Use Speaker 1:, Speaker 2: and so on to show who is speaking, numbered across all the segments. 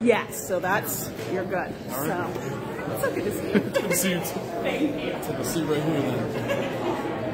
Speaker 1: Yes, so that's, you're good. So, it's so good to see you.
Speaker 2: Good to see you.
Speaker 1: Thank you.
Speaker 2: Take a seat right here then.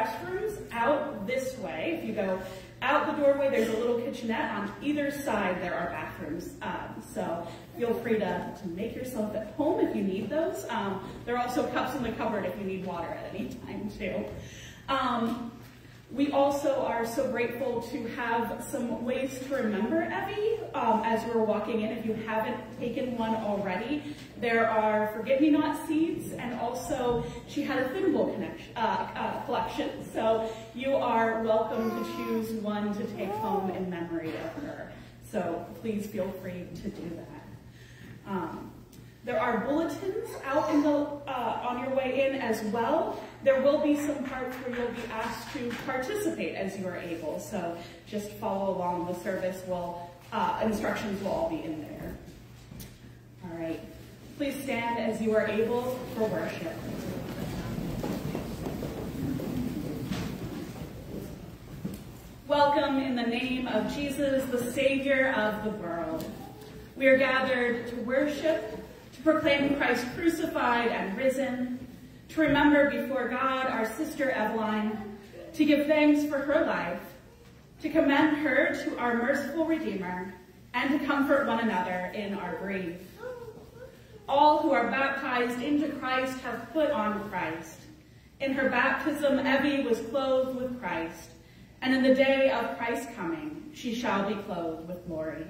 Speaker 3: Restrooms out this way. If you go out the doorway, there's a little kitchenette. On either side, there are bathrooms. Um, so feel free to, to make yourself at home if you need those. Um, there are also cups in the cupboard if you need water at any time, too. Um, we also are so grateful to have some ways to remember Evie um, as we're walking in. If you haven't taken one already, there are forget-me-not seeds, and also she had a thimble connection, uh, uh, collection. So you are welcome to choose one to take home in memory of her. So please feel free to do that. Um, there are bulletins out in the, uh, on your way in as well. There will be some parts where you'll be asked to participate as you are able. So just follow along. The service will, uh, instructions will all be in there. All right. Please stand as you are able for worship. Welcome in the name of Jesus, the Savior of the world. We are gathered to worship, to proclaim Christ crucified and risen, to remember before God our sister Eveline, to give thanks for her life, to commend her to our merciful Redeemer, and to comfort one another in our grief. All who are baptized into Christ have put on Christ. In her baptism, Evie was clothed with Christ, and in the day of Christ's coming, she shall be clothed with glory.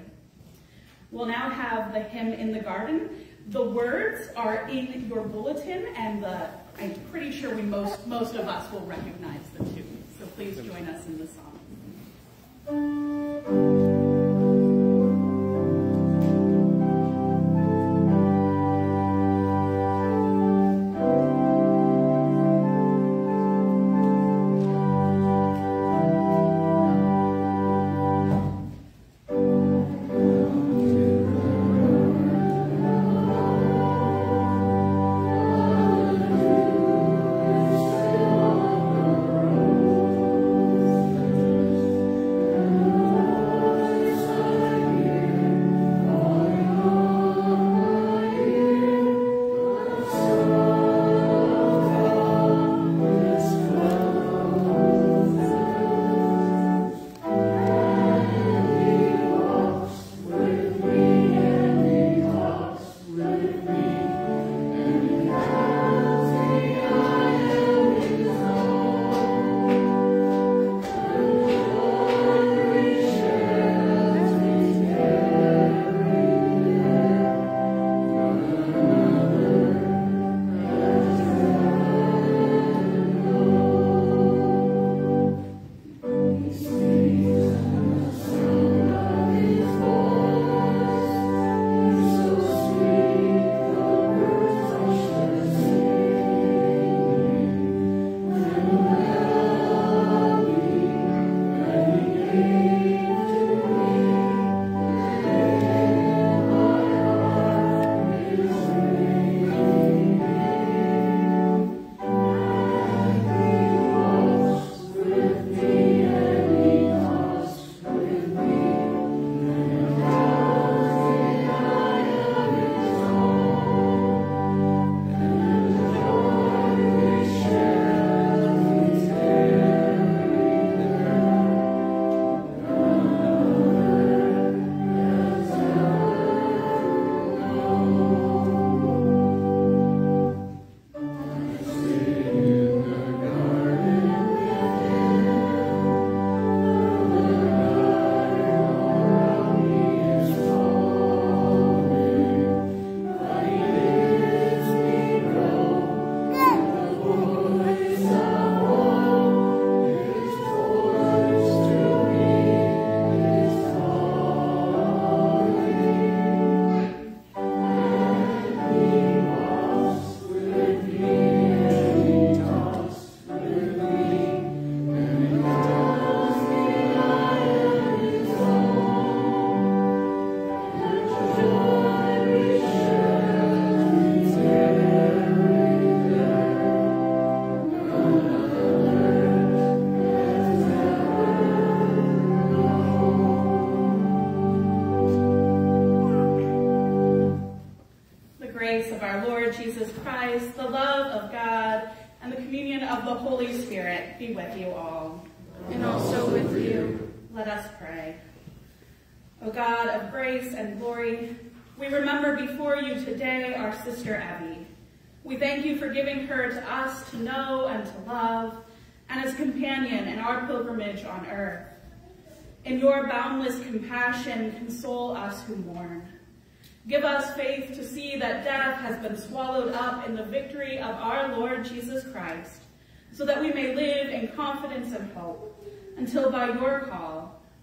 Speaker 3: We'll now have the hymn in the garden. The words are in your bulletin, and the, I'm pretty sure we most, most of us will recognize the tune. So please join us in the song.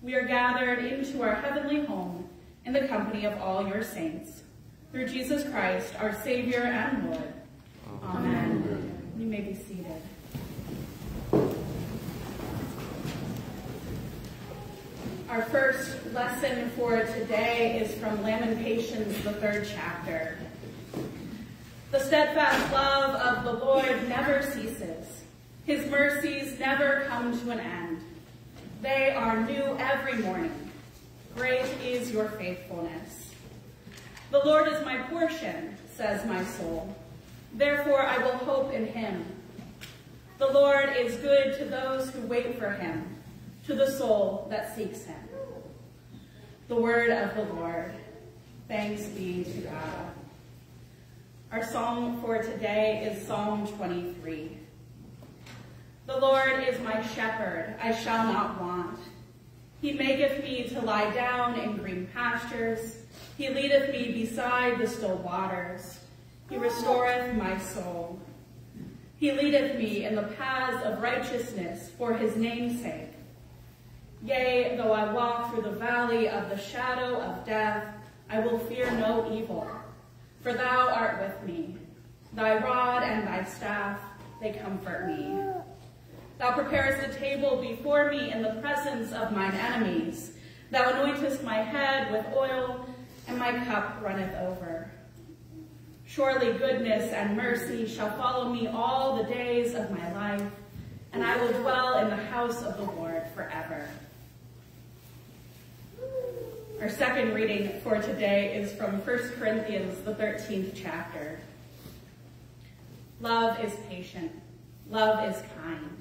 Speaker 3: We are gathered into our heavenly home in the company of all your saints. Through Jesus Christ, our Savior and Lord. Amen. Amen. You may be seated. Our first lesson for today is from Lamentations, the third chapter. The steadfast love of the Lord never ceases. His mercies never come to an end. They are new every morning. Great is your faithfulness. The Lord is my portion, says my soul. Therefore I will hope in him. The Lord is good to those who wait for him to the soul that seeks him. The word of the Lord. Thanks be to God. Our psalm for today is Psalm 23.
Speaker 4: The Lord is my shepherd, I shall not want. He maketh me to lie down in green pastures. He leadeth me beside the still waters. He restoreth my soul. He leadeth me in the paths of righteousness for his name's sake. Yea, though I walk through the valley of the shadow of death, I will fear no evil, for thou art with me. Thy rod and thy staff, they comfort me. Thou preparest a table before me in the presence of mine enemies. Thou anointest my head with oil, and my cup runneth over. Surely goodness and mercy shall follow me all the days of my life, and I will dwell in the house of the Lord forever. Our second reading for today is from 1 Corinthians, the 13th chapter. Love is patient. Love is kind.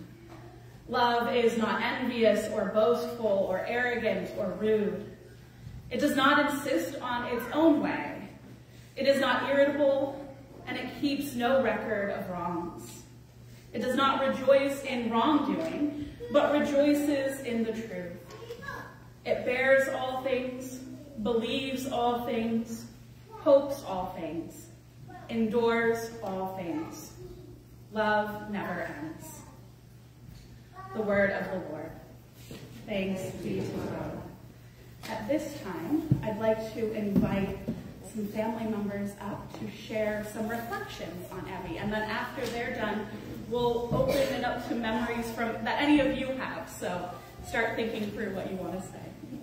Speaker 4: Love is not envious or boastful or arrogant or rude. It does not insist on its own way. It is not irritable and it keeps no record of wrongs. It does not rejoice in wrongdoing, but rejoices in the truth. It bears all things, believes all things, hopes all things, endures all things. Love never ends. The word of the Lord. Thanks be to God. At this time, I'd like to invite some family members up to share some reflections on Evie. And then after they're done, we'll open it up to memories from that any of you have. So start thinking through what you want to say.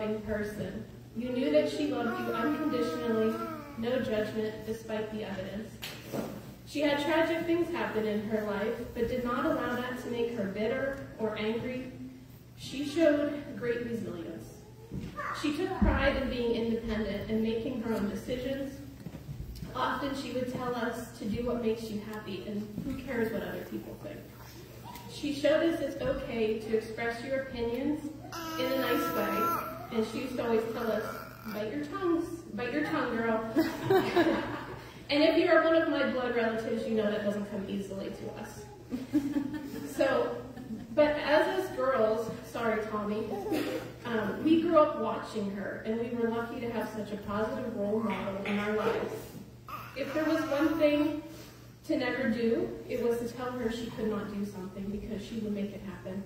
Speaker 4: Loving person. You knew that she loved you unconditionally, no judgment, despite the evidence. She had tragic things happen in her life, but did not allow that to make her bitter or angry she showed great resilience. She took pride in being independent and making her own decisions. Often she would tell us to do what makes you happy and who cares what other people think. She showed us it's okay to express your opinions in a nice way, and she used to always tell us, bite your tongues, bite your tongue, girl. and if you are one of my blood relatives, you know that doesn't come easily to us. so but as us girls, sorry Tommy, um, we grew up watching her, and we were lucky to have such a positive role model in our lives. If there was one thing to never do, it was to tell her she could not do something because she would make it happen.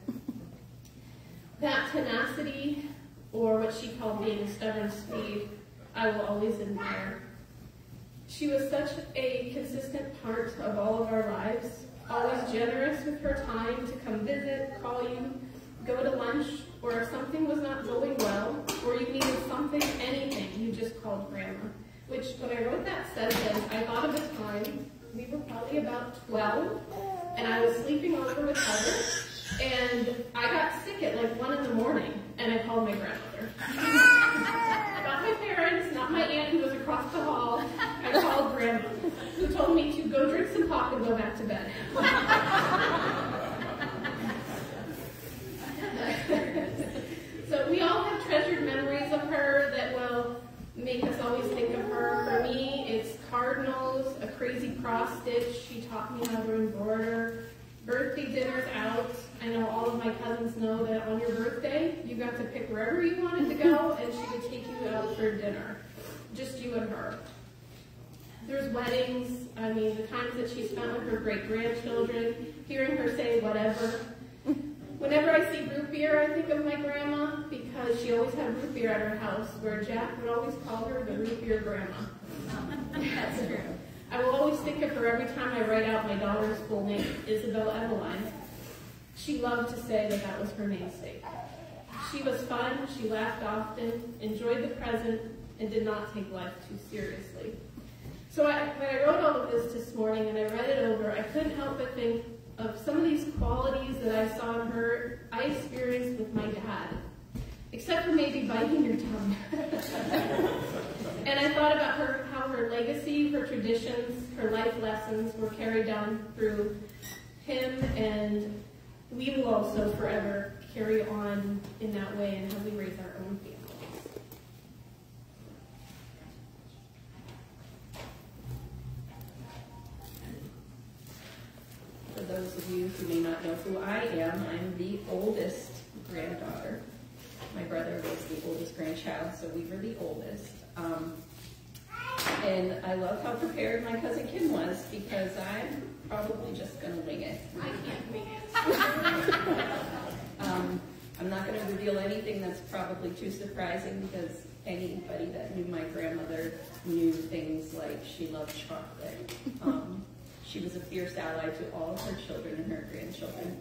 Speaker 4: That tenacity, or what she called being stubborn speed, I will always admire. She was such a consistent part of all of our lives, always generous with her time to come visit, call you, go to lunch, or if something was not going well, or you needed something, anything, you just called grandma. Which, when I wrote that sentence, I thought of a time, we were probably about 12, and I was sleeping over with Heather, and I got sick at like 1 in the morning, and I called my grandmother. not my parents, not my aunt who was across the hall, I called grandma, who told me to go drink some pop and go back to bed. so we all have treasured memories of her that will make us always think of her. For me, it's cardinals, a crazy cross stitch. She taught me how to embroider. Birthday dinners out. I know all of my cousins know that on your birthday, you got to pick wherever you wanted to go, and she would take you out for dinner. Just you and her. There's weddings. I mean, the times that she spent with her great grandchildren, hearing her say whatever. Whenever I see root beer, I think of my grandma because she always had root beer at her house, where Jack would always call her the root beer grandma.
Speaker 3: That's true.
Speaker 4: I will always think of her every time I write out my daughter's full name, Isabel Eveline. She loved to say that that was her namesake. She was fun, she laughed often, enjoyed the present, and did not take life too seriously. So I, when I wrote all of this this morning and I read it over, I couldn't help but think of some of these qualities that I saw in her, I experienced with my dad, except for maybe biting your tongue. and I thought about her, her legacy, her traditions, her life lessons were carried down through him, and we will also forever carry on in that way and how we raise our own families.
Speaker 5: For those of you who may not know who I am, I'm the oldest granddaughter. My brother was the oldest grandchild, so we were the oldest. Um, and I love how prepared my cousin Kim was because I'm probably just going to wing it.
Speaker 4: I can't wing it.
Speaker 5: Um, I'm not going to reveal anything that's probably too surprising because anybody that knew my grandmother knew things like she loved chocolate. Um, she was a fierce ally to all of her children and her grandchildren.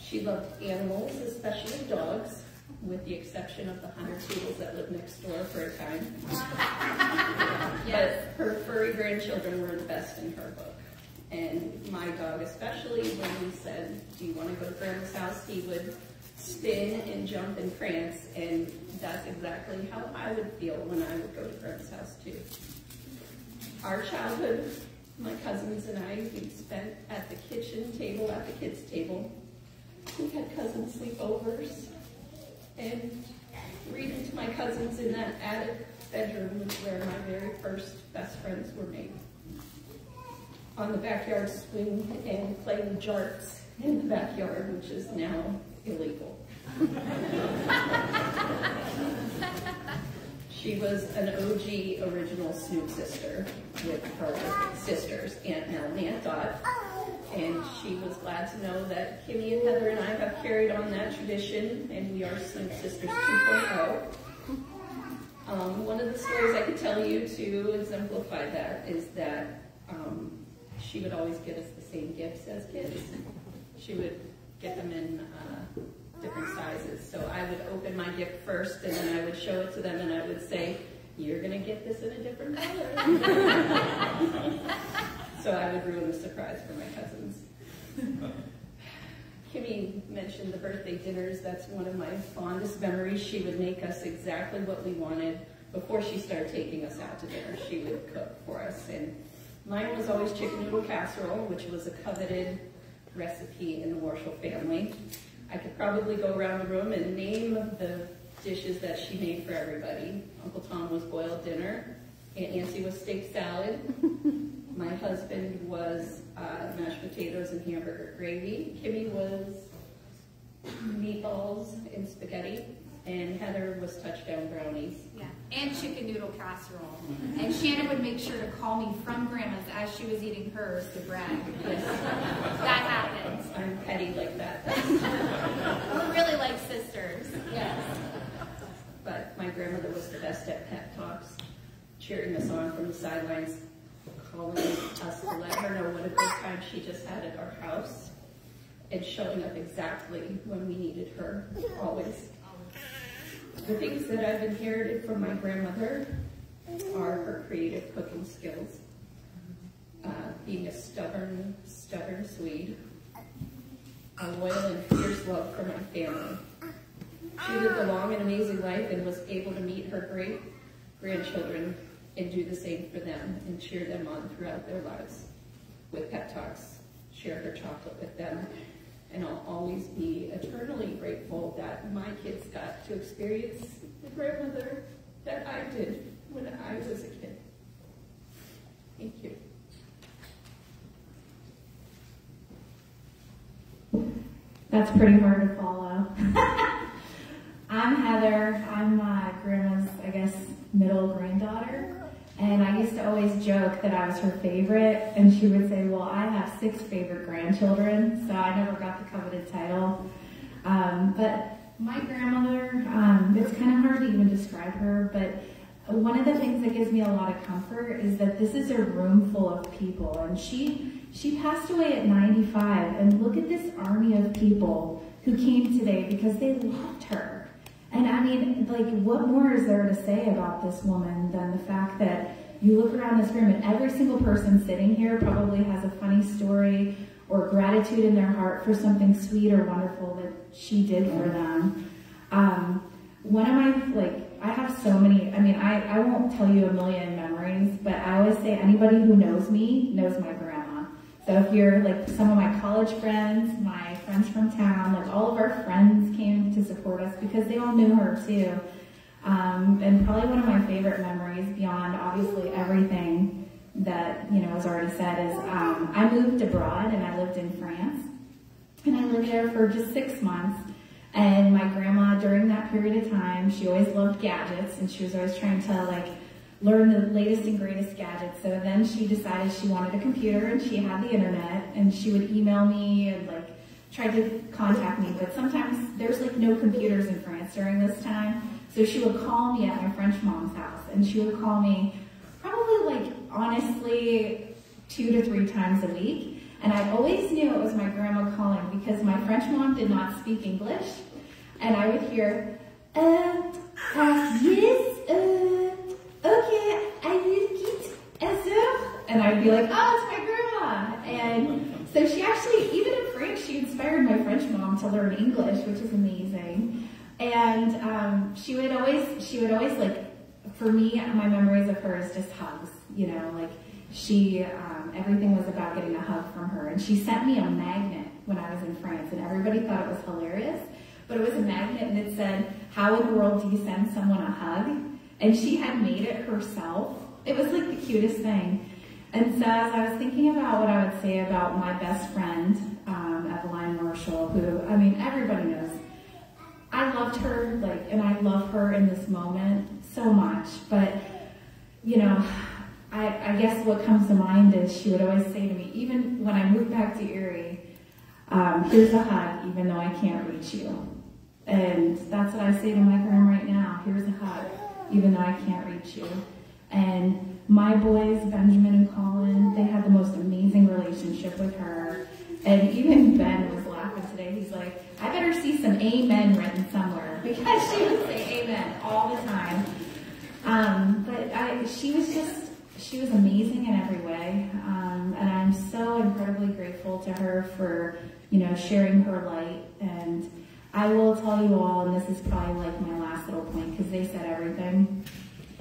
Speaker 5: She loved animals, especially dogs, with the exception of the hunter poodles that lived next door for a time. But her furry grandchildren were the best in her book. And my dog especially, when we said, do you want to go to grandma's house, he would spin and jump and prance, and that's exactly how I would feel when I would go to grandma's house too. Our childhood, my cousins and I, we spent at the kitchen table, at the kids' table. We had cousin sleepovers, and reading to my cousins in that attic bedroom was where my very first best friends were made on the backyard swing and playing jarts in the backyard, which is now illegal. she was an OG original Snoop sister with her sisters, Aunt Mel and Aunt Dot. And she was glad to know that Kimmy and Heather and I have carried on that tradition, and we are Snoop Sisters 2.0. Um, one of the stories I could tell you to exemplify that is that um, she would always get us the same gifts as kids. She would get them in uh, different sizes. So I would open my gift first, and then I would show it to them, and I would say, "You're going to get this in a different color." so I would ruin the surprise for my cousins. Kimmy mentioned the birthday dinners. That's one of my fondest memories. She would make us exactly what we wanted before she started taking us out to dinner. She would cook for us, and Mine was always chicken noodle casserole, which was a coveted recipe in the Warchol family. I could probably go around the room and name the dishes that she made for everybody. Uncle Tom was boiled dinner. Aunt Nancy was steak salad. My husband was uh, mashed potatoes and hamburger gravy. Kimmy was meatballs and spaghetti and Heather was touchdown brownies.
Speaker 6: Yeah, and chicken noodle casserole. And Shannon would make sure to call me from Grandma's as she was eating hers to brag. Because that happens.
Speaker 5: I'm petty like that.
Speaker 6: We're really like sisters.
Speaker 5: Yes. But my grandmother was the best at pep talks, cheering us on from the sidelines, calling us to let her know what a good time she just had at our house and showing up exactly when we needed her, always. The things that I've inherited from my grandmother are her creative cooking skills, uh, being a stubborn, stubborn Swede, a loyal and fierce love for my family. She lived a long and amazing life and was able to meet her great grandchildren and do the same for them and cheer them on throughout their lives with pep talks, share her chocolate with them, and I'll always be eternally grateful that my kids got to experience the grandmother that I did when I was a kid. Thank you.
Speaker 7: That's pretty hard to follow. I'm Heather. I'm my grandma's, I guess, middle granddaughter. And I used to always joke that I was her favorite, and she would say, well, I have six favorite grandchildren, so I never got the coveted title. Um, but my grandmother, um, it's kind of hard to even describe her, but one of the things that gives me a lot of comfort is that this is a room full of people, and she she passed away at 95, and look at this army of people who came today because they loved her. And I mean, like, what more is there to say about this woman than the fact that you look around this room and every single person sitting here probably has a funny story or gratitude in their heart for something sweet or wonderful that she did for them. Um, one of my, like, I have so many, I mean, I, I won't tell you a million memories, but I always say anybody who knows me knows my grandma. So if you're like some of my college friends, my friends from town, like all of our friends came to support us because they all knew her too. Um, and probably one of my favorite memories beyond obviously everything that, you know, was already said is um, I moved abroad and I lived in France. And I lived there for just six months. And my grandma, during that period of time, she always loved gadgets and she was always trying to like learn the latest and greatest gadgets. So then she decided she wanted a computer and she had the internet and she would email me and like try to contact me. But sometimes there's like no computers in France during this time. So she would call me at my French mom's house and she would call me probably like honestly two to three times a week. And I always knew it was my grandma calling because my French mom did not speak English. And I would hear, uh, uh yes, uh, okay, I will get a And I'd be like, oh, it's my grandma. And so she actually, even in French, she inspired my French mom to learn English, which is amazing. And um, she would always, she would always like, for me, my memories of her is just hugs, you know, like she, um, everything was about getting a hug from her. And she sent me a magnet when I was in France and everybody thought it was hilarious, but it was a magnet and it said, how in the world do you send someone a hug? and she had made it herself. It was like the cutest thing. And so as I was thinking about what I would say about my best friend, um, Eveline Warchol, who, I mean, everybody knows, I loved her, like, and I love her in this moment so much, but, you know, I, I guess what comes to mind is she would always say to me, even when I moved back to Erie, um, here's a hug, even though I can't reach you. And that's what I say to my friend right now, here's a hug even though I can't reach you. And my boys, Benjamin and Colin, they had the most amazing relationship with her. And even Ben was laughing today. He's like, I better see some amen written somewhere because she would say amen all the time. Um, but I, she was just, she was amazing in every way. Um, and I'm so incredibly grateful to her for, you know, sharing her light and I will tell you all, and this is probably like my last little point because they said everything.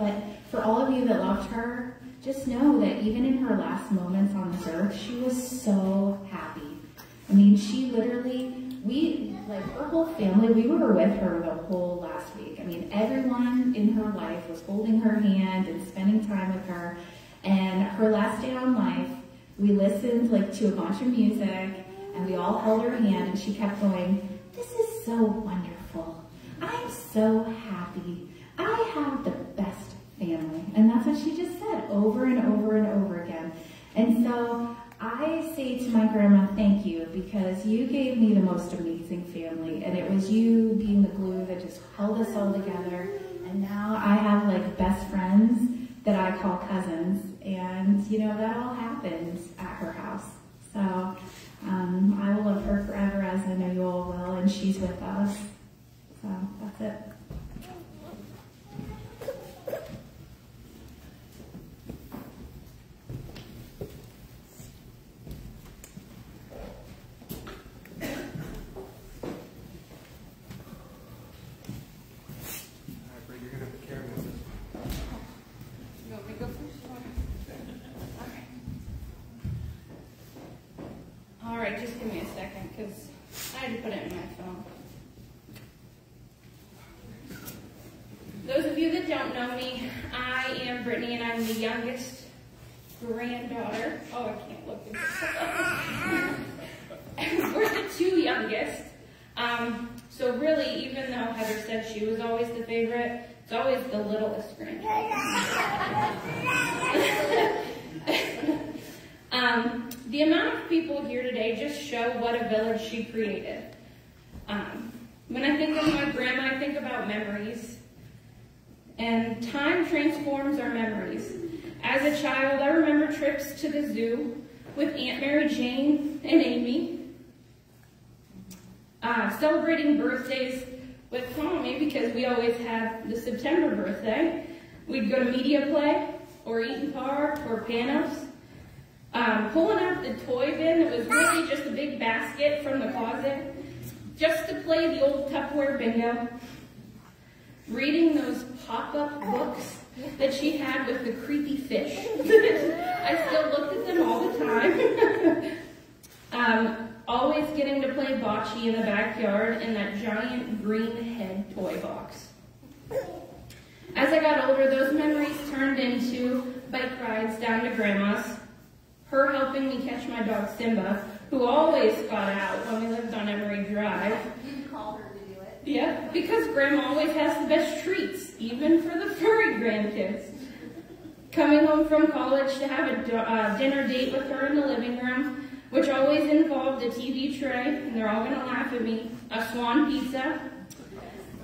Speaker 7: But for all of you that loved her, just know that even in her last moments on this earth, she was so happy. I mean, she literally, we, like her whole family, we were with her the whole last week. I mean, everyone in her life was holding her hand and spending time with her. And her last day on life, we listened like to a bunch of music and we all held her hand and she kept going, this is so wonderful. I'm so happy. I have the best family. And that's what she just said over and over and over again. And so I say to my grandma, thank you, because you gave me the most amazing family. And it was you being the glue that just held us all together. And now I have like best friends that I call cousins. And, you know, that all happens at her house. So um, I will love her forever as I know you all will, and she's with us. So that's it.
Speaker 2: All right, Brady, you're gonna have to carry this.
Speaker 6: You want me to go first?
Speaker 8: All right, just give me a second because I had to put it in my phone. Those of you that don't know me, I am Brittany and I'm the youngest granddaughter. Oh, I can't look at this. We're the two youngest. Um, so really, even though Heather said she was always the favorite, it's always the littlest granddaughter. Um, the amount of people here today just show what a village she created. Um, when I think of my grandma, I think about memories. And time transforms our memories. As a child, I remember trips to the zoo with Aunt Mary Jane and Amy. Uh, celebrating birthdays with Tommy because we always had the September birthday. We'd go to media play or Eaton Park or Panos um, pulling out the toy bin that was really just a big basket from the closet, just to play the old Tupperware bingo, reading those pop-up books that she had with the creepy fish. I still look at them all the time. um, always getting to play bocce in the backyard in that giant green head toy box. As I got older, those memories turned into bike rides down to Grandma's, her helping me catch my dog Simba, who always got out when we lived on Emery Drive.
Speaker 6: You called her to do it.
Speaker 8: Yeah, because Grandma always has the best treats, even for the furry grandkids. Coming home from college to have a uh, dinner date with her in the living room, which always involved a TV tray, and they're all gonna laugh at me, a swan pizza,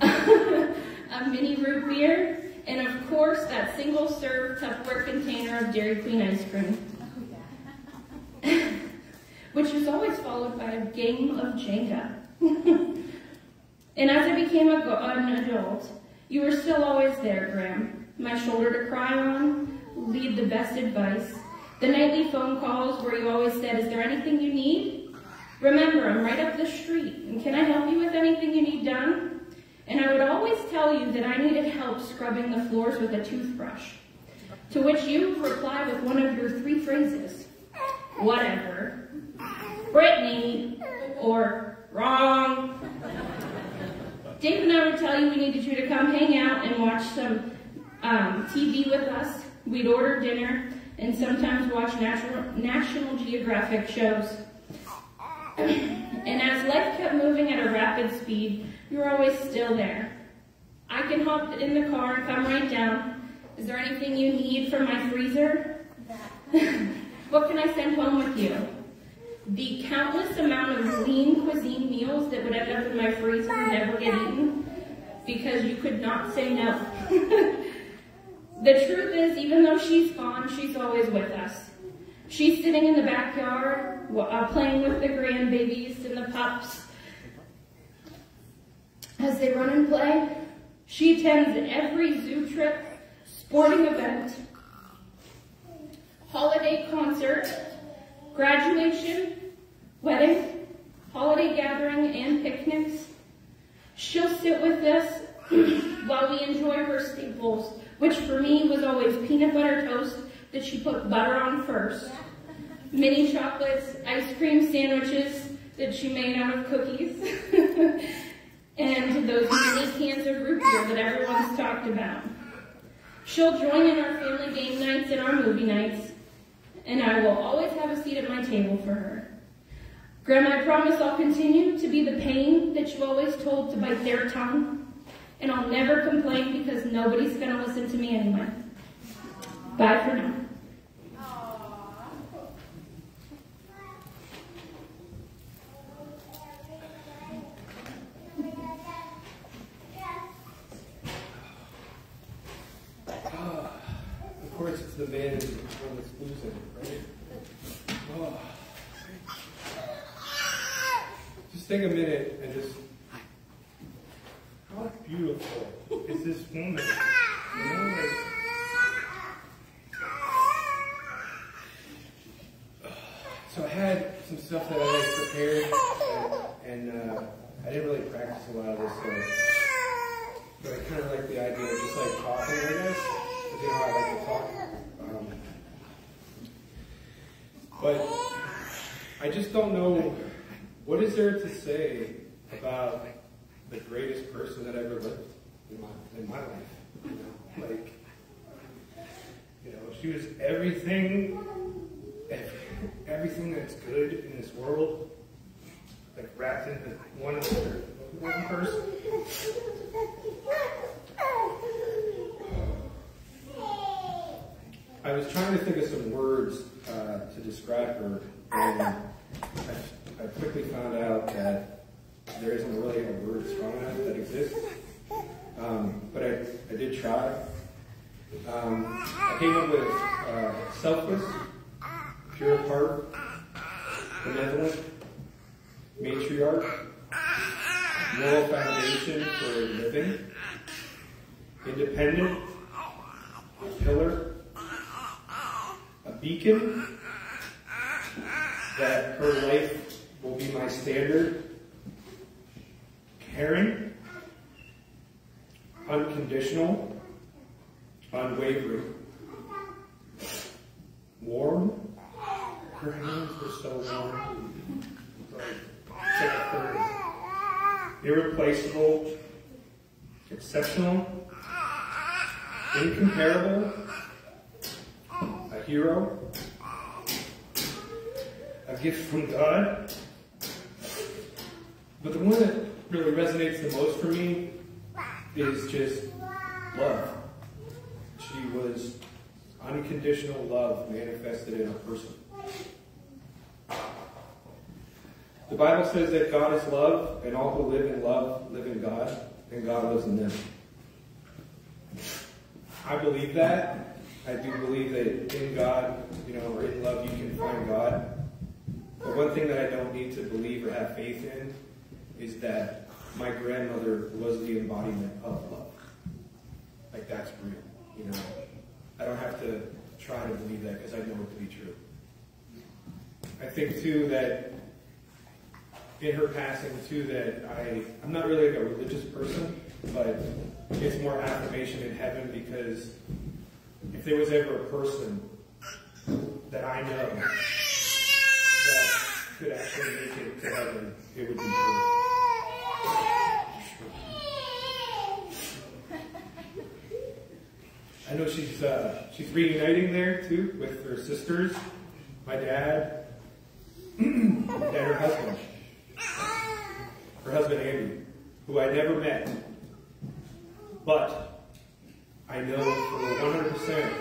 Speaker 8: a mini root beer, and of course that single serve Tupperware container of Dairy Queen ice cream. which was always followed by a game of Jenga. and as I became a an adult, you were still always there, Graham. My shoulder to cry on, lead the best advice, the nightly phone calls where you always said, is there anything you need? Remember, I'm right up the street, and can I help you with anything you need done? And I would always tell you that I needed help scrubbing the floors with a toothbrush. To which you would reply with one of your three phrases. Whatever. Brittany. Or wrong. Dave and I would tell you we needed you to come hang out and watch some um, TV with us. We'd order dinner and sometimes watch National, National Geographic shows. and as life kept moving at a rapid speed, you were always still there. I can hop in the car and come right down. Is there anything you need from my freezer? what can I send home with you? The countless amount of lean cuisine meals that would end up in my freezer and never get eaten because you could not say no. the truth is, even though she's gone, she's always with us. She's sitting in the backyard, uh, playing with the grandbabies and the pups. As they run and play, she attends every zoo trip, sporting event, holiday concert, graduation, wedding, holiday gathering, and picnics. She'll sit with us while we enjoy her staples, which for me was always peanut butter toast that she put butter on first, mini chocolates, ice cream sandwiches that she made out of cookies, and those mini cans of root beer that everyone's talked about. She'll join in our family game nights and our movie nights, and I will always have a seat at my table for her. Grandma, I promise I'll continue to be the pain that you always told to bite their tongue, and I'll never complain because nobody's going to listen to me anyway. Bye for now.
Speaker 2: Of course, it's the man one losing right? Oh. Just take a minute and just, how beautiful is this woman? So I had some stuff that I like prepared, and, and uh, I didn't really practice a lot of this stuff. But I kind of like the idea of just like talking, I guess. You know, I like to talk. Um, but I just don't know what is there to say about the greatest person that ever lived in my in my life. You know, like you know, she was everything, every, everything that's good in this world, like wrapped into one one person. I was trying to think of some words uh, to describe her, and I, I quickly found out that there isn't really a word strong enough that exists. Um, but I, I did try. Um, I came up with uh, selfless, pure of heart, benevolent, matriarch, moral foundation for living, independent, a pillar, a beacon, that her life will be my standard, unconditional, unwavering, warm. Her hands were so warm. Irreplaceable, exceptional, incomparable, a hero, a gift from God. But the one that really resonates the most for me is just love. She was unconditional love manifested in a person. The Bible says that God is love, and all who live in love live in God, and God lives in them. I believe that. I do believe that in God, you know, or in love, you can find God. But one thing that I don't need to believe or have faith in is that my grandmother was the embodiment of love. Like that's real, you know. I don't have to try to believe that because I know it to be true. I think too that in her passing too that I I'm not really like a religious person, but it's more affirmation in heaven because if there was ever a person that I know that could actually make it to heaven, it would be her. I know she's uh, she's reuniting there too with her sisters, my dad, and her husband, her husband Andy, who I never met, but I know for 100%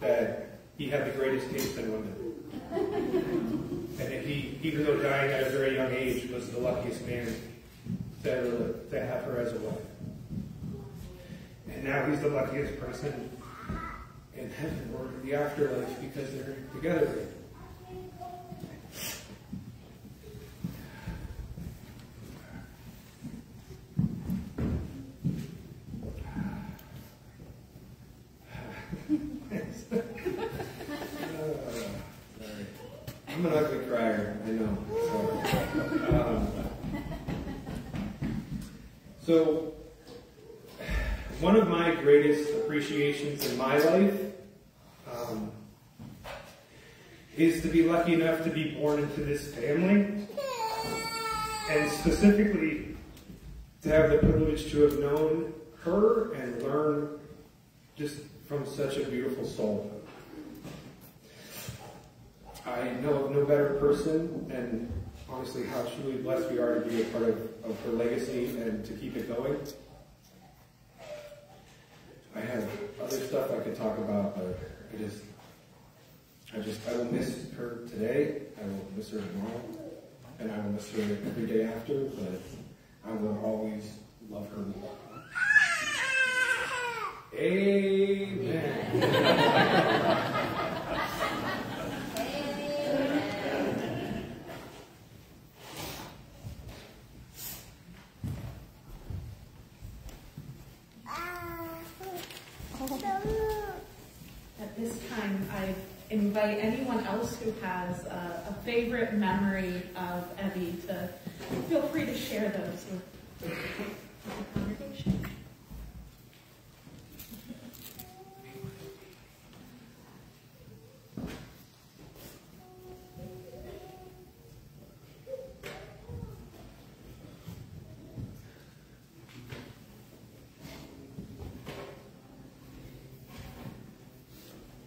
Speaker 2: that he had the greatest taste in women, and that he, even though dying at a very young age, was the luckiest man to, to have her as a wife. And now he's the luckiest person in heaven or the afterlife because they're together. I'm an ugly crier, I know. So, um, so one of my greatest appreciations in my life um, is to be lucky enough to be born into this family, and specifically to have the privilege to have known her and learn just from such a beautiful soul. I know of no better person, and honestly, how truly blessed we are to be a part of, of her legacy and to keep it going. I have other stuff I could talk about, but I just, I just, I will miss her today. I will miss her tomorrow, and I will miss her every day after. But I will always love her more. Amen.
Speaker 3: At time, I invite anyone else who has a, a favorite memory of Evie to feel free to share those with the congregation.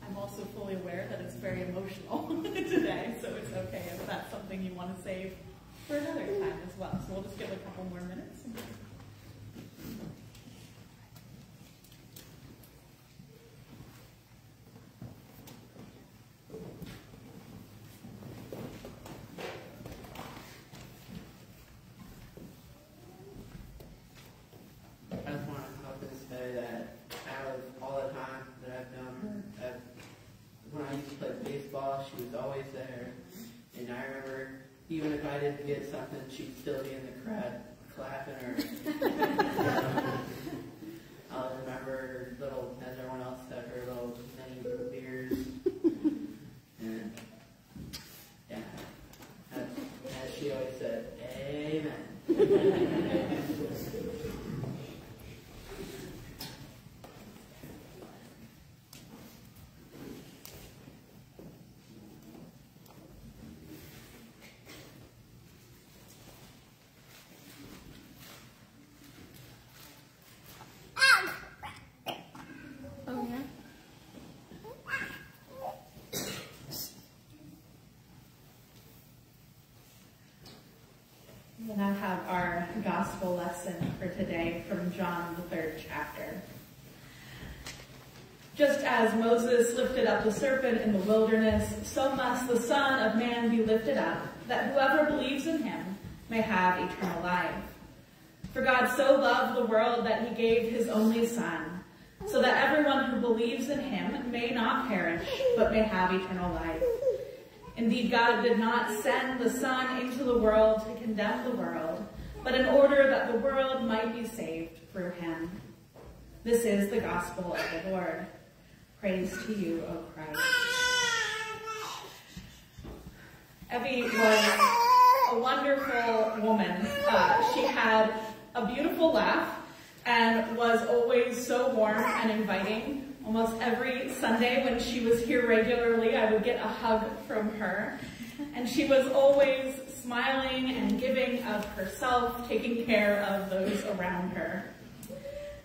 Speaker 3: I'm also fully aware that it's very emotional today, so it's okay if that's something you want to save for another time as well. So we'll just give a couple more minutes.
Speaker 9: I just want to come up and say that out of all the time that I've known her, that when I used to play she was always there. And I remember, even if I didn't get something, she'd still be in the crowd clapping or. I'll remember her little, as everyone else said, her little mini root beers. And yeah, as, as she always said, Amen.
Speaker 8: Oh, yeah?
Speaker 3: We'll now have our gospel lesson for today from John, the third chapter. Just as Moses lifted up the serpent in the wilderness, so must the Son of Man be lifted up, that whoever believes in him may have eternal life. For God so loved the world that he gave his only Son, so that everyone who believes in him may not perish, but may have eternal life. Indeed, God did not send the Son into the world to condemn the world, but in order that the world might be saved through him. This is the gospel of the Lord. Praise to you, O Christ. Evie was a wonderful woman. Uh, she had a beautiful laugh and was always so warm and inviting. Almost every Sunday when she was here regularly, I would get a hug from her. And she was always smiling and giving of herself, taking care of those around her.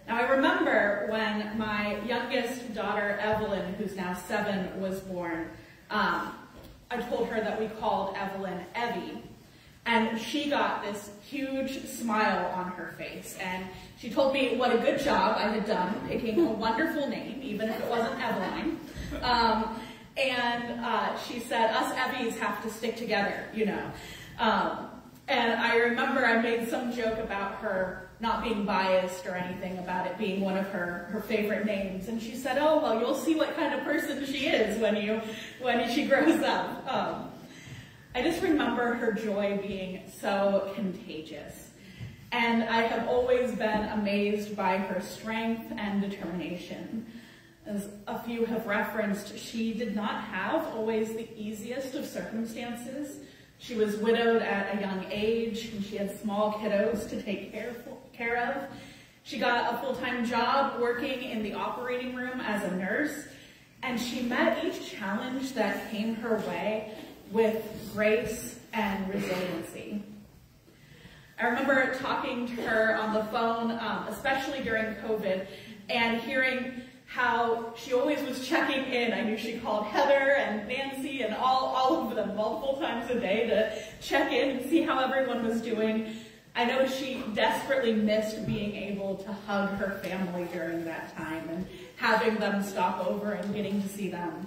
Speaker 3: Now I remember when my youngest daughter, Evelyn, who's now seven, was born, um, I told her that we called Evelyn Evie. And she got this huge smile on her face. And she told me what a good job I had done picking a wonderful name, even if it wasn't Eveline. Um, and uh, she said, us Evies have to stick together, you know. Um, and I remember I made some joke about her not being biased or anything about it being one of her, her favorite names. And she said, oh, well, you'll see what kind of person she is when you, when she grows up. Um, I just remember her joy being so contagious. And I have always been amazed by her strength and determination. As a few have referenced, she did not have always the easiest of circumstances. She was widowed at a young age, and she had small kiddos to take care, care of. She got a full-time job working in the operating room as a nurse, and she met each challenge that came her way with grace and resiliency. I remember talking to her on the phone, um, especially during COVID, and hearing how she always was checking in. I knew she called Heather and Nancy and all, all of them multiple times a day to check in and see how everyone was doing. I know she desperately missed being able to hug her family during that time and having them stop over and getting to see them.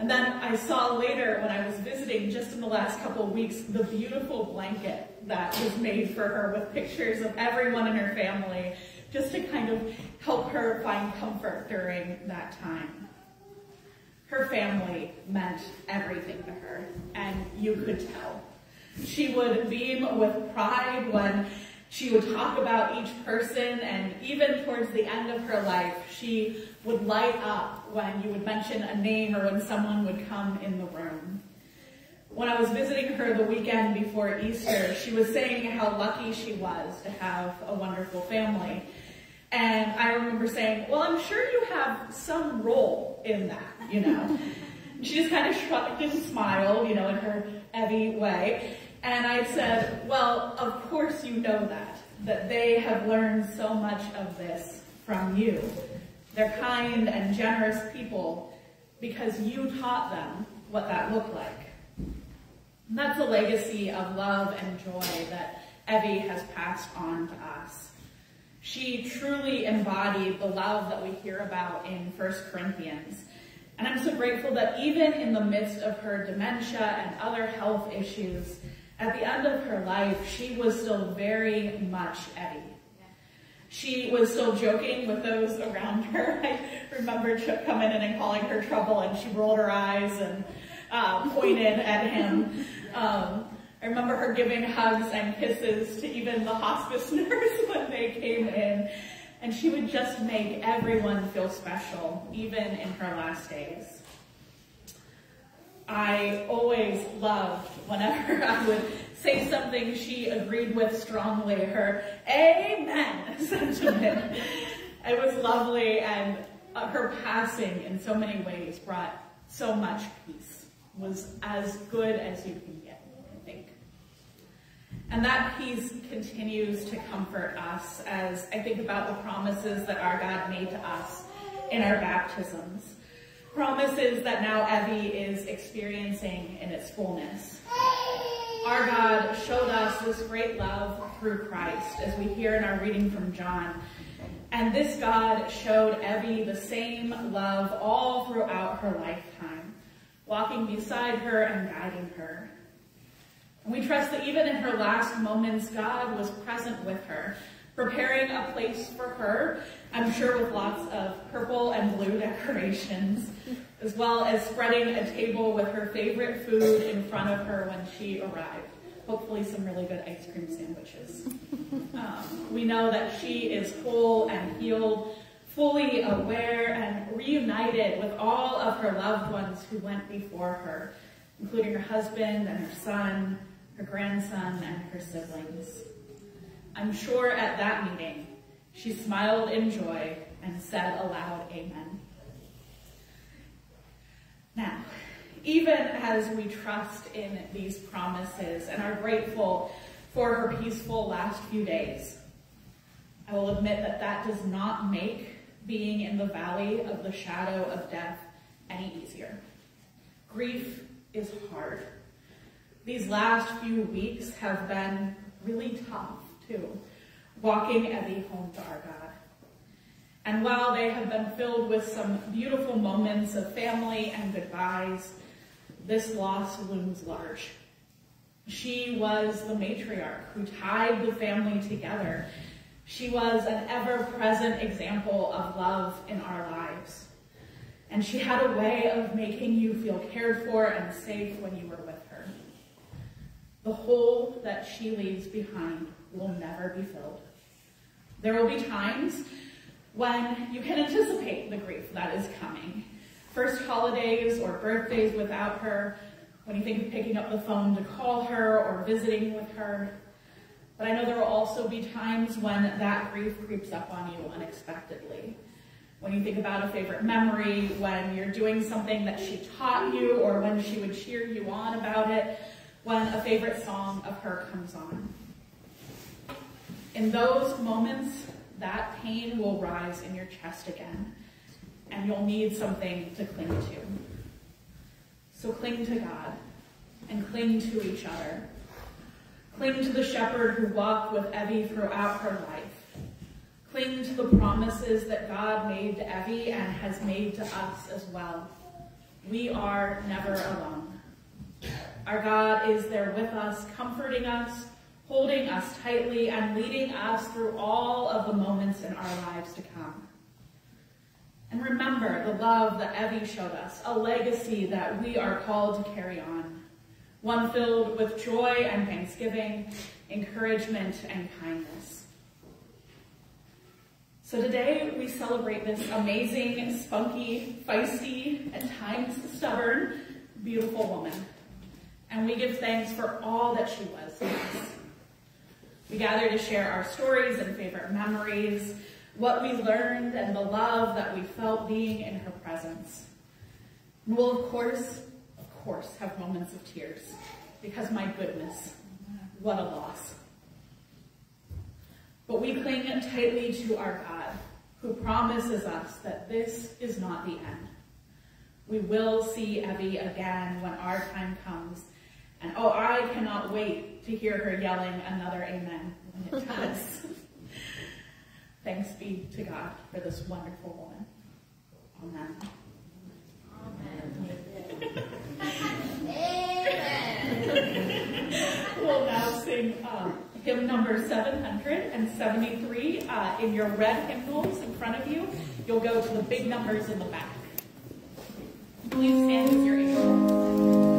Speaker 3: And then I saw later when I was visiting just in the last couple of weeks the beautiful blanket that was made for her with pictures of everyone in her family just to kind of help her find comfort during that time. Her family meant everything to her, and you could tell. She would beam with pride when She would talk about each person, and even towards the end of her life, she would light up when you would mention a name or when someone would come in the room. When I was visiting her the weekend before Easter, she was saying how lucky she was to have a wonderful family. And I remember saying, well, I'm sure you have some role in that, you know. she just kind of shrugged and smiled, you know, in her Evie way. And I said, well, of course you know that, that they have learned so much of this from you. They're kind and generous people because you taught them what that looked like. And that's a legacy of love and joy that Evie has passed on to us. She truly embodied the love that we hear about in 1 Corinthians. And I'm so grateful that even in the midst of her dementia and other health issues, at the end of her life, she was still very much Evie. She was still joking with those around her. I remember coming in and calling her trouble, and she rolled her eyes and uh, pointed at him. Um, I remember her giving hugs and kisses to even the hospice nurse when they came in. And she would just make everyone feel special, even in her last days. I always loved whenever I would say something she agreed with strongly, her amen sentiment. it was lovely and uh, her passing in so many ways brought so much peace, was as good as you can get. I think. And that peace continues to comfort us as I think about the promises that our God made to us in our baptisms. Promises that now Evie is experiencing in its fullness. Our God showed us this great love through Christ, as we hear in our reading from John. And this God showed Evie the same love all throughout her lifetime, walking beside her and guiding her. And we trust that even in her last moments, God was present with her, preparing a place for her, I'm sure with lots of purple and blue decorations, as well as spreading a table with her favorite food in front of her when she arrived. Hopefully some really good ice cream sandwiches. Um, we know that she is whole and healed, fully aware and reunited with all of her loved ones who went before her, including her husband and her son, her grandson, and her siblings. I'm sure at that meeting, she smiled in joy and said aloud, Amen. Now, even as we trust in these promises and are grateful for her peaceful last few days, I will admit that that does not make being in the valley of the shadow of death any easier. Grief is hard. These last few weeks have been really tough, walking Evie home to our God. And while they have been filled with some beautiful moments of family and goodbyes, this loss looms large. She was the matriarch who tied the family together. She was an ever-present example of love in our lives. And she had a way of making you feel cared for and safe when you were with her. The hole that she leaves behind will never be filled. There will be times when you can anticipate the grief that is coming. First holidays or birthdays without her, when you think of picking up the phone to call her or visiting with her. But I know there will also be times when that grief creeps up on you unexpectedly. When you think about a favorite memory, when you're doing something that she taught you or when she would cheer you on about it, when a favorite song of her comes on. In those moments, that pain will rise in your chest again, and you'll need something to cling to. So cling to God, and cling to each other. Cling to the shepherd who walked with Evie throughout her life. Cling to the promises that God made to Evie and has made to us as well. We are never alone. Our God is there with us, comforting us, holding us tightly, and leading us through all of the moments in our lives to come. And remember the love that Evie showed us, a legacy that we are called to carry on, one filled with joy and thanksgiving, encouragement, and kindness. So today we celebrate this amazing, spunky, feisty, at times stubborn, beautiful woman. And we give thanks for all that she was to us. We gather to share our stories and favorite memories, what we learned and the love that we felt being in her presence. And we'll, of course, of course, have moments of tears, because my goodness, what a loss. But we cling tightly to our God, who promises us that this is not the end. We will see Evie again when our time comes. And oh, I cannot wait to hear her yelling another amen when it does. Thanks be to God for this wonderful woman. Amen. Amen. we'll now sing um, hymn number 773 uh, in your red hymnals in front of you. You'll go to the big numbers in the back. Please stand as you're able.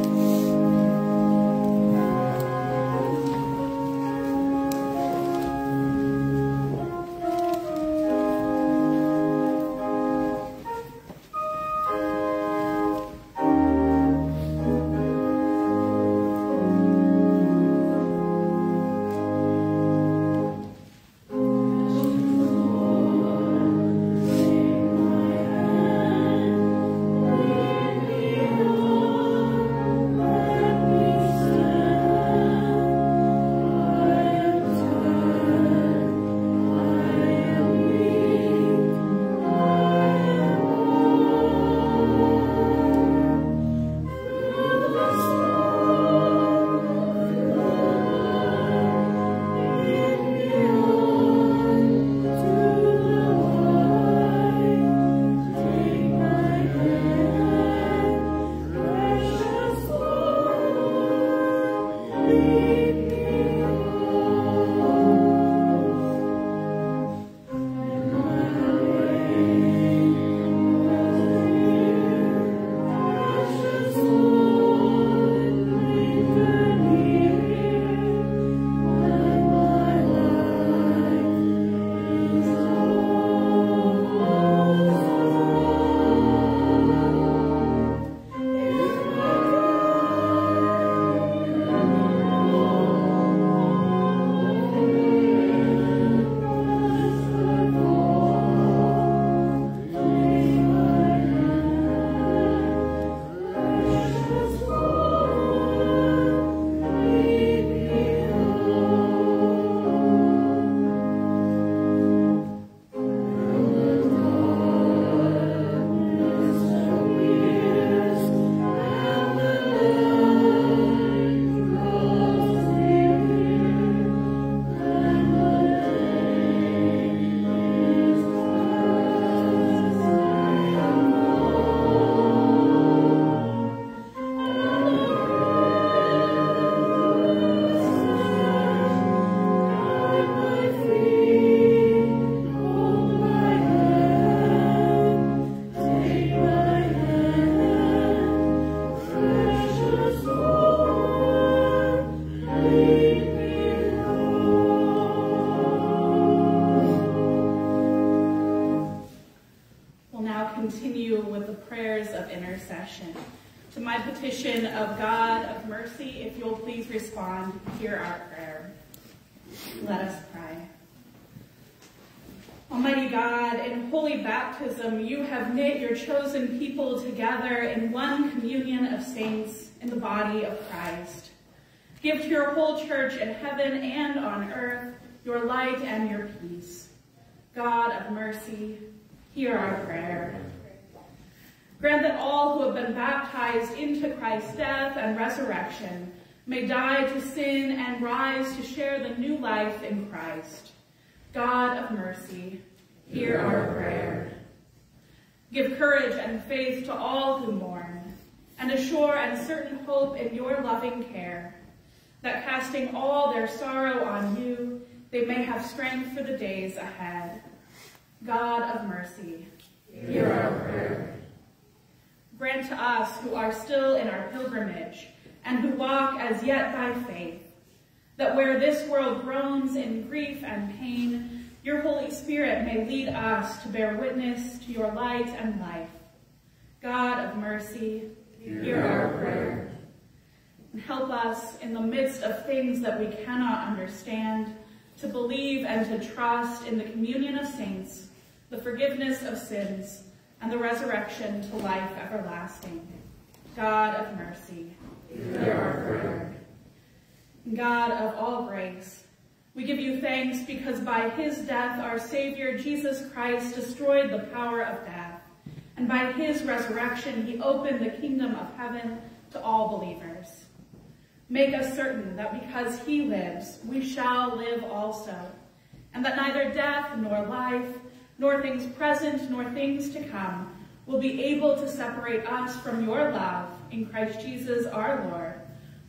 Speaker 3: Give to your whole church in heaven and on earth your light and your peace. God of mercy, hear our prayer. Grant that all who have been baptized into Christ's death and resurrection may die to sin and rise to share the new life in Christ. God of mercy, hear our prayer. Give courage and faith to all who mourn, and a sure and certain hope in your loving care, that casting all their sorrow on you, they may have strength for the days ahead. God of mercy, hear our prayer. Grant to us who are still in our pilgrimage and who walk as yet by faith, that where this world groans in grief and pain, your Holy Spirit may lead us to bear witness to your light and life. God of mercy, hear our prayer. And help us in the midst of things that we cannot understand to believe and to trust in the communion of saints, the forgiveness of sins, and the resurrection to life everlasting. God of mercy, hear our prayer. God of all grace, we give you thanks because by his death our Savior Jesus Christ destroyed the power of death, and by his resurrection he opened the kingdom of heaven to all believers. Make us certain that because he lives, we shall live also, and that neither death nor life, nor things present nor things to come, will be able to separate us from your love in Christ Jesus our Lord,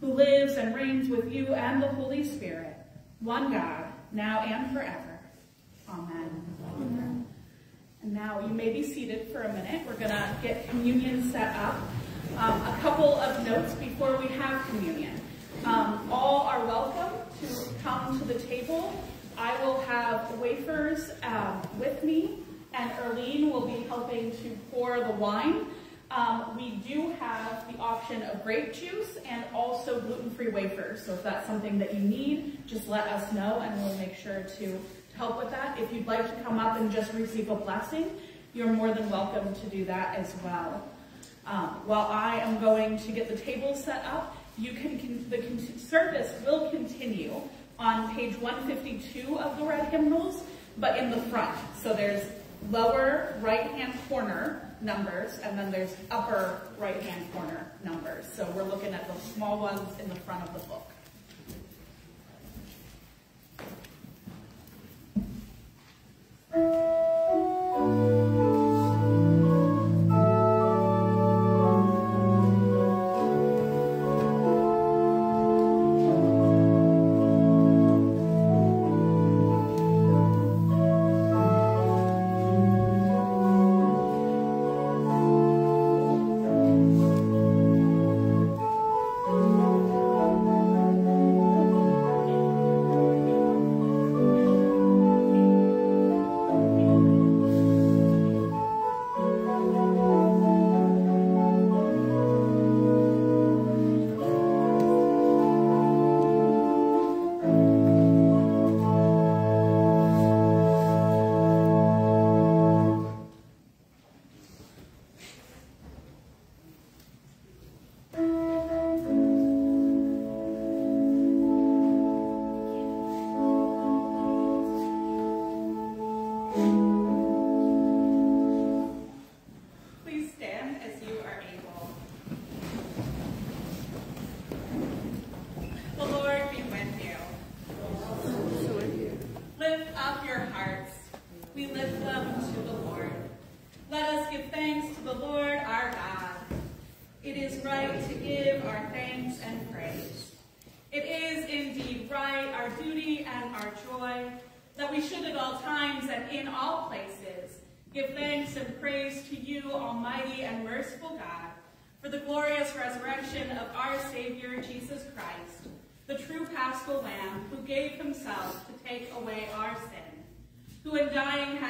Speaker 3: who lives and reigns with you and the Holy Spirit, one God, now and forever. Amen. Amen. And now you may be seated for a minute. We're going to get communion set up. Um, a couple of notes before we have communion. Um, all are welcome to come to the table. I will have wafers um, with me, and Erlene will be helping to pour the wine. Um, we do have the option of grape juice and also gluten-free wafers. So if that's something that you need, just let us know and we'll make sure to help with that. If you'd like to come up and just receive a blessing, you're more than welcome to do that as well. Um, while I am going to get the table set up, you can, can the con service will continue on page 152 of the red hymnals, but in the front. So there's lower right-hand corner numbers, and then there's upper right-hand corner numbers. So we're looking at the small ones in the front of the book.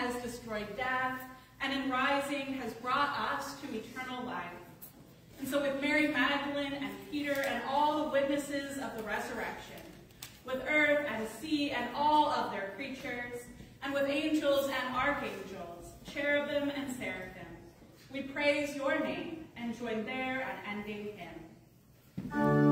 Speaker 3: has destroyed death, and in rising has brought us to eternal life. And so with Mary Magdalene and Peter and all the witnesses of the resurrection, with earth and sea and all of their creatures, and with angels and archangels, cherubim and seraphim, we praise your name and join their unending hymn.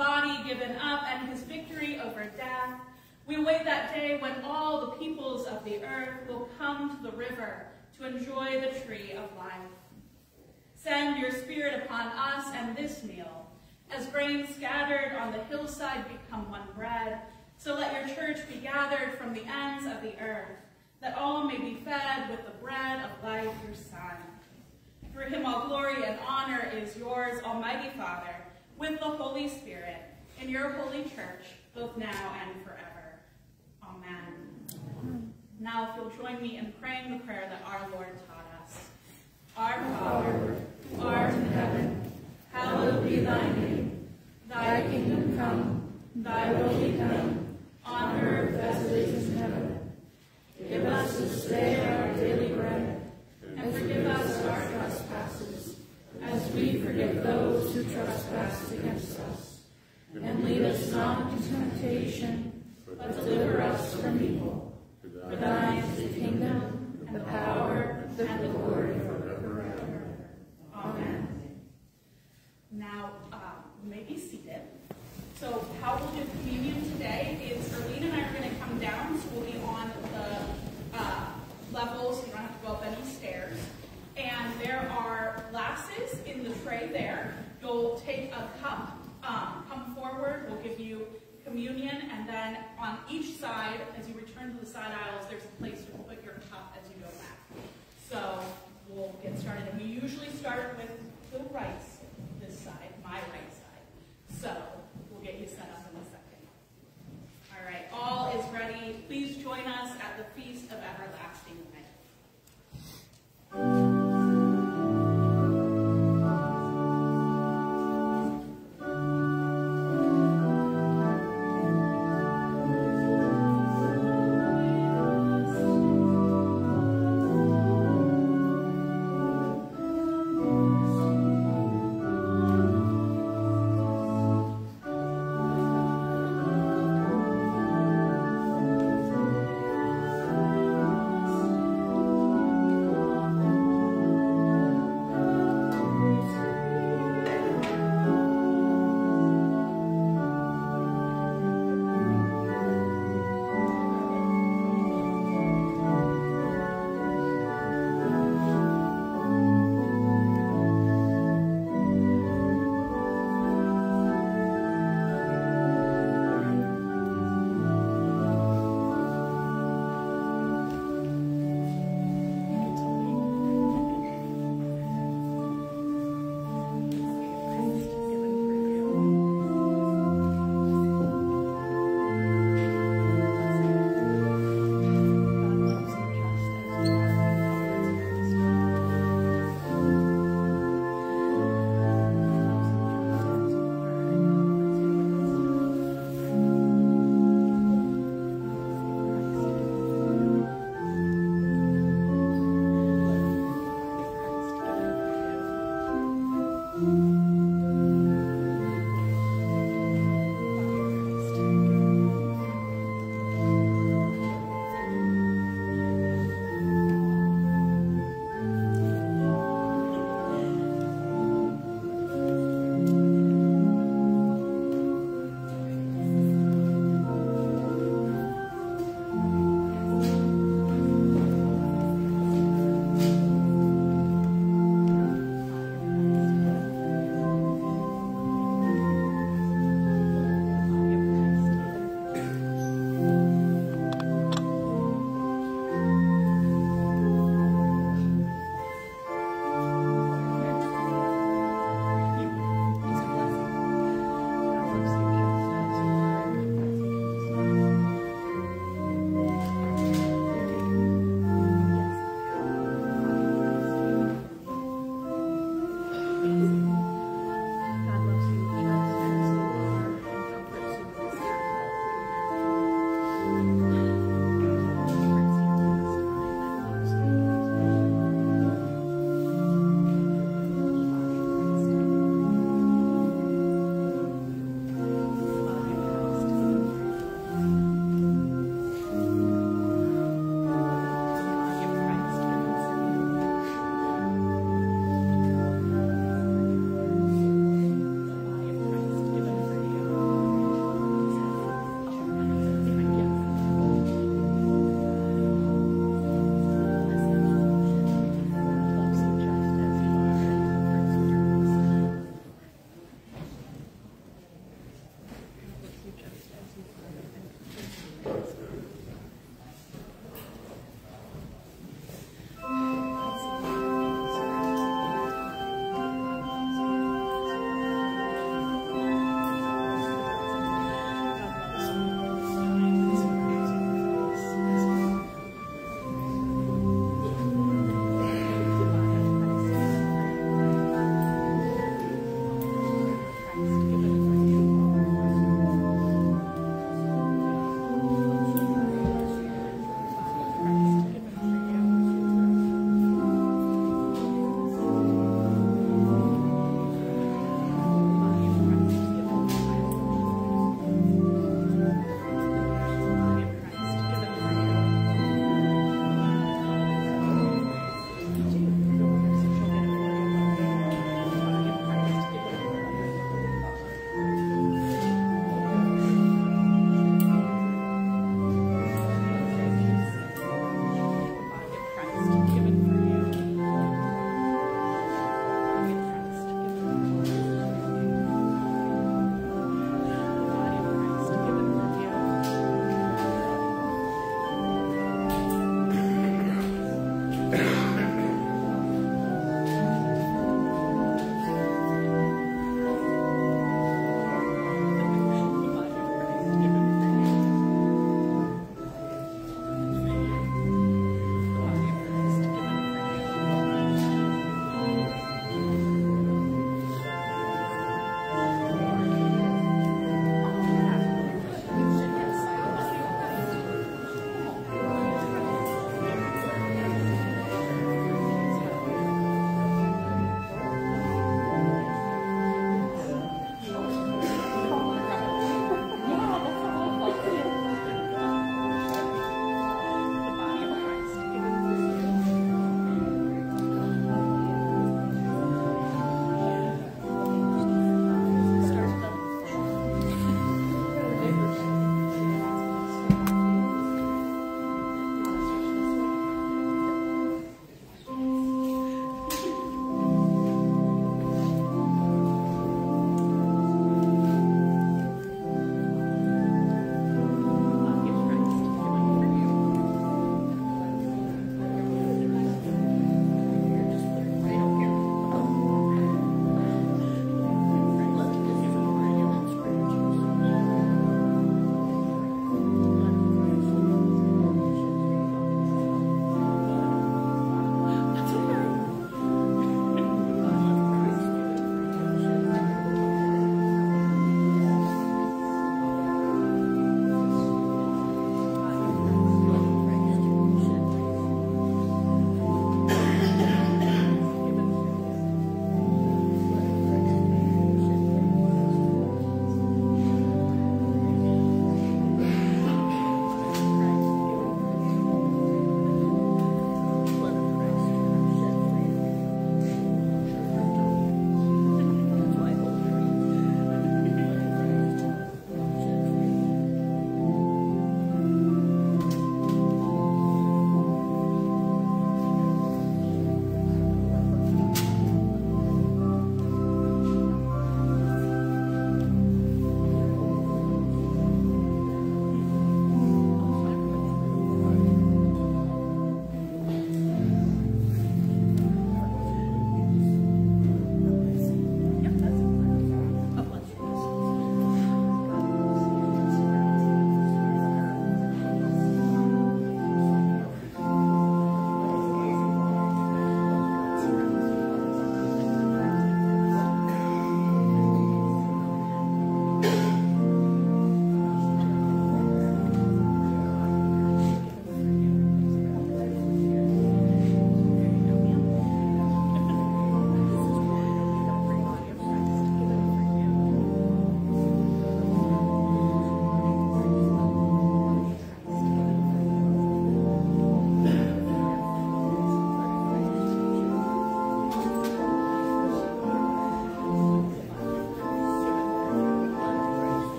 Speaker 3: Body given up, and his victory over death, we await that day when all the peoples of the earth will come to the river to enjoy the tree of life. Send your spirit upon us and this meal, as grain scattered on the hillside become one bread, so let your church be gathered from the ends of the earth, that all may be fed with the bread of life, your Son. Through him all glory and honor is yours, Almighty Father, with the Holy Spirit, in your holy church, both now and forever. Amen. Now, if you'll join me in praying the prayer that our Lord taught us. Our Father, who art in heaven, hallowed be thy name. Thy kingdom come, thy will be done, on earth as it is in heaven. Give us this day our daily bread, and forgive us our trespasses, we forgive those who trespass against us. And lead us not into temptation, but deliver us from evil.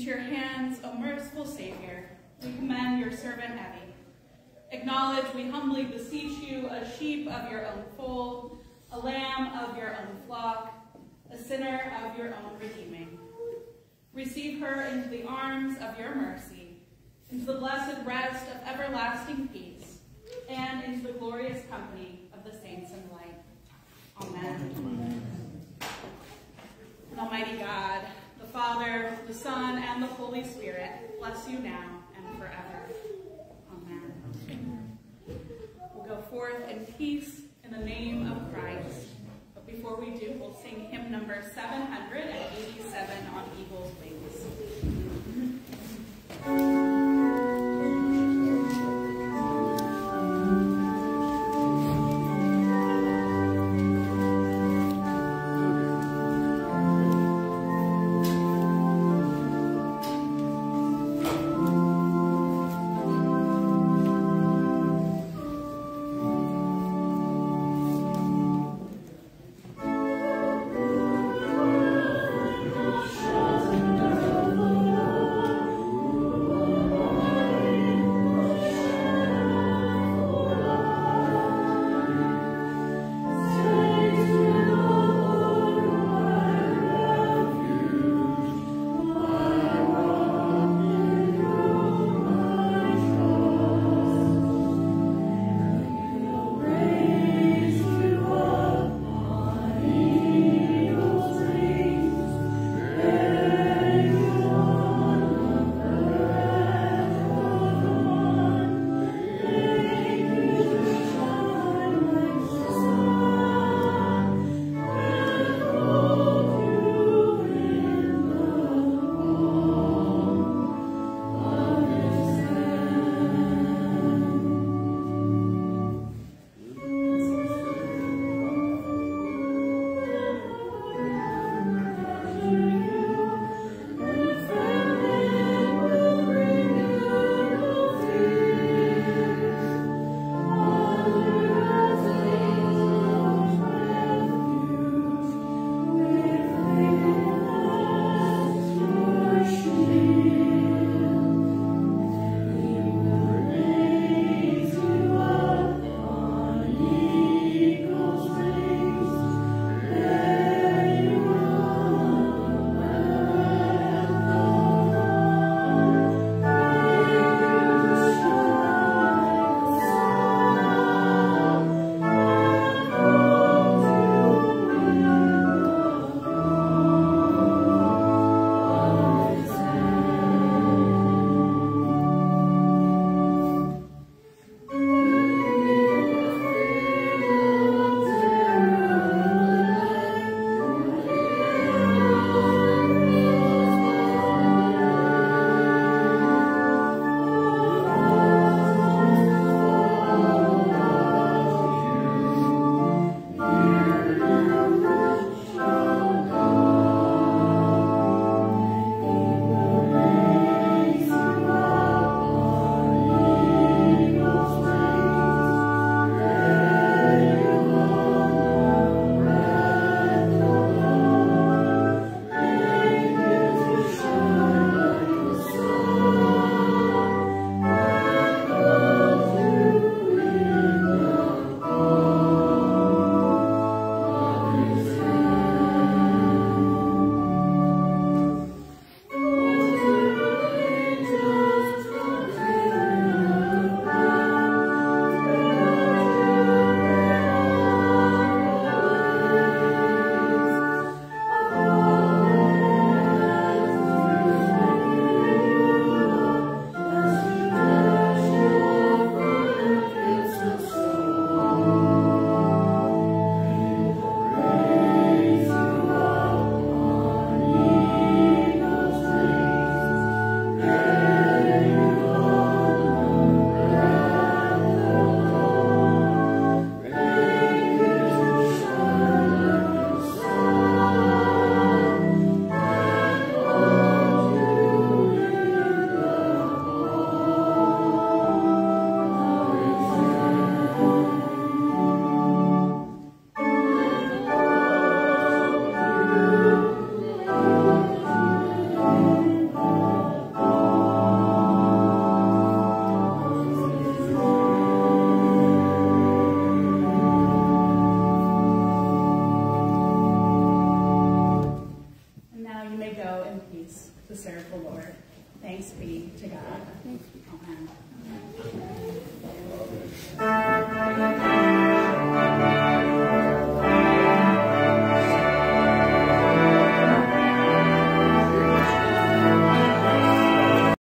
Speaker 3: Into your hands, O merciful Savior,